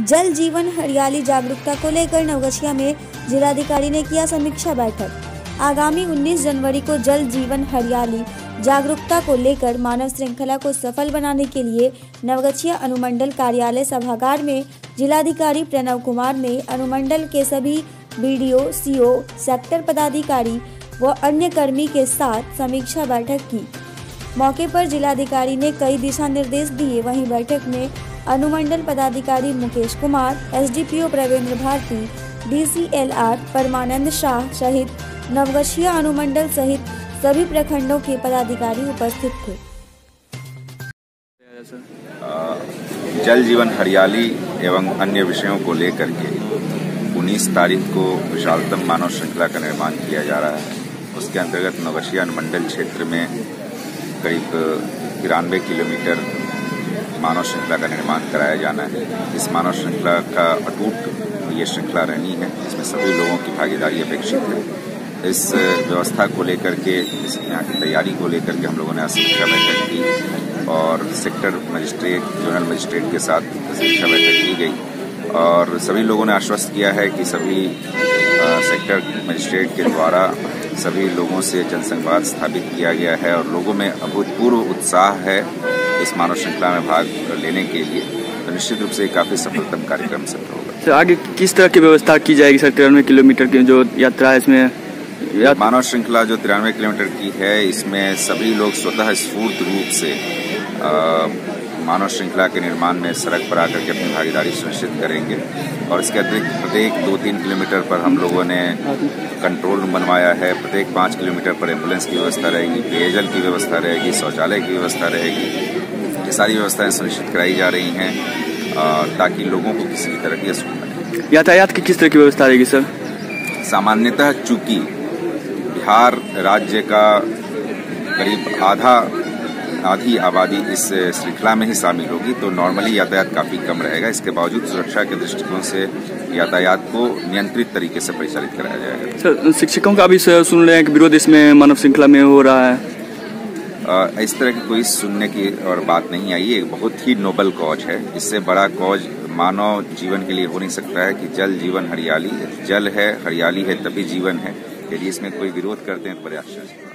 जल जीवन हरियाली जागरूकता को लेकर नवगछिया में जिलाधिकारी ने किया समीक्षा बैठक। आगामी 19 जनवरी को जल जीवन हरियाली जागरूकता को लेकर मानव श्रृंखला को सफल बनाने के लिए नवगछिया अनुमंडल कार्यालय सभागार में जिलाधिकारी प्रणव कुमार ने अनुमंडल के सभी बीडीओ, सीओ, सेक्टर पदाधिकारी व अन्य कर्मी के साथ समीक्षा बैठक की। मौके पर जिलाधिकारी ने कई दिशा निर्देश दिए। वहीं बैठक में अनुमंडल पदाधिकारी मुकेश कुमार, एसडीपीओ प्रवेंद्र भारती, डीसीएलआर परमानंद शाह सहित नवगछिया अनुमंडल सहित सभी प्रखंडों के पदाधिकारी उपस्थित थे। जल जीवन हरियाली एवं अन्य विषयों को लेकर के 19 तारीख को विशालतम मानव श्रृंखला का निर्माण किया जा रहा है। उसके अंतर्गत नवशिया अनुमंडल क्षेत्र में करीब तिरानवे किलोमीटर मानव श्रृंखला का निर्माण कराया जाना है। इस मानव श्रृंखला का अटूट ये श्रृंखला रहनी है इसमें सभी लोगों की भागीदारी अपेक्षित है। इस व्यवस्था को लेकर के, इस यहाँ की तैयारी को लेकर के हम लोगों ने समीक्षा बैठक की और सेक्टर मजिस्ट्रेट, जोनल मजिस्ट्रेट के साथ समीक्षा बैठक की गई और सभी लोगों ने आश्वस्त किया है कि सभी सेक्टर मजिस्ट्रेट के द्वारा सभी लोगों से जनसंवाद स्थापित किया गया है और लोगों में अभूतपूर्व उत्साह है। इस मानव श्रृंखला में भाग लेने के लिए तो निश्चित रूप से काफ़ी सफलतम कार्यक्रम सफल होगा। तो आगे किस तरह की व्यवस्था की जाएगी सर तिरानवे किलोमीटर की जो यात्रा है इसमें? या... मानव श्रृंखला जो तिरानवे किलोमीटर की है इसमें सभी लोग स्वतः स्फूर्त रूप से आ, मानव श्रृंखला के निर्माण में सड़क पर आकर के अपनी भागीदारी सुनिश्चित करेंगे। और इसके अतिरिक्त प्रत्येक दो तीन किलोमीटर पर हम लोगों ने कंट्रोल रूम बनवाया है। प्रत्येक पाँच किलोमीटर पर एंबुलेंस की व्यवस्था रहेगी पेयजल की व्यवस्था रहेगी शौचालय की व्यवस्था रहेगी। ये सारी व्यवस्थाएँ सुनिश्चित कराई जा रही हैं ताकि लोगों को किसी भी तरह की असुविधा यातायात की किस तरह की व्यवस्था रहेगी सर? सामान्यतः चूँकि बिहार राज्य का करीब आधा आधी आबादी इस श्रृंखला में ही शामिल होगी तो नॉर्मली यातायात काफ़ी कम रहेगा। इसके बावजूद सुरक्षा के दृष्टिकोण से यातायात को नियंत्रित तरीके से परिचालित कराया जाएगा। सर शिक्षकों का भी सुन रहे हैं कि विरोध इसमें मानव श्रृंखला में हो रहा है। इस तरह की कोई सुनने की और बात नहीं आई। एक बहुत ही नोबल कॉज है। इससे बड़ा कॉज मानव जीवन के लिए हो नहीं सकता है कि जल जीवन हरियाली, जल है, हरियाली है, तभी जीवन है। यदि इसमें कोई विरोध करते हैं तो बड़े आश्चर्य।